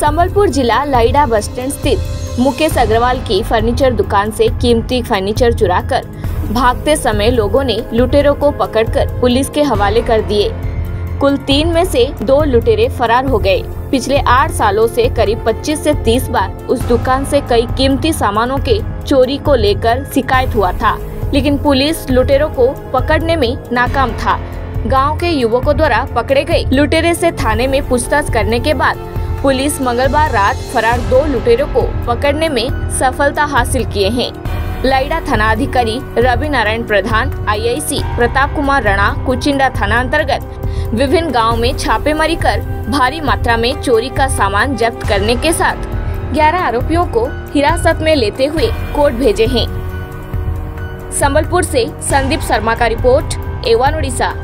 संबलपुर जिला lidar bus stand स्थित मुकेश अग्रवाल की फर्नीचर दुकान से कीमती फर्नीचर चुराकर भागते समय लोगों ने लुटेरों को पकड़कर पुलिस के हवाले कर दिए। कुल तीन में से दो लुटेरे फरार हो गए। पिछले आठ सालों से करीब 25 से 30 बार उस दुकान से कई कीमती सामानों के चोरी को लेकर शिकायत हुआ था, लेकिन पुलिस लुटेरों को पकड़ने में नाकाम था। गाँव के युवकों द्वारा पकड़े गए लुटेरे से थाने में पूछताछ करने के बाद पुलिस मंगलवार रात फरार दो लुटेरों को पकड़ने में सफलता हासिल किए हैं। लाइडा थाना अधिकारी रवि नारायण प्रधान, आईआईसी प्रताप कुमार राणा, कुचिंडा थाना अंतर्गत विभिन्न गाँव में छापेमारी कर भारी मात्रा में चोरी का सामान जब्त करने के साथ 11 आरोपियों को हिरासत में लेते हुए कोर्ट भेजे हैं। संबलपुर से संदीप शर्मा का रिपोर्ट, एवान उड़ीसा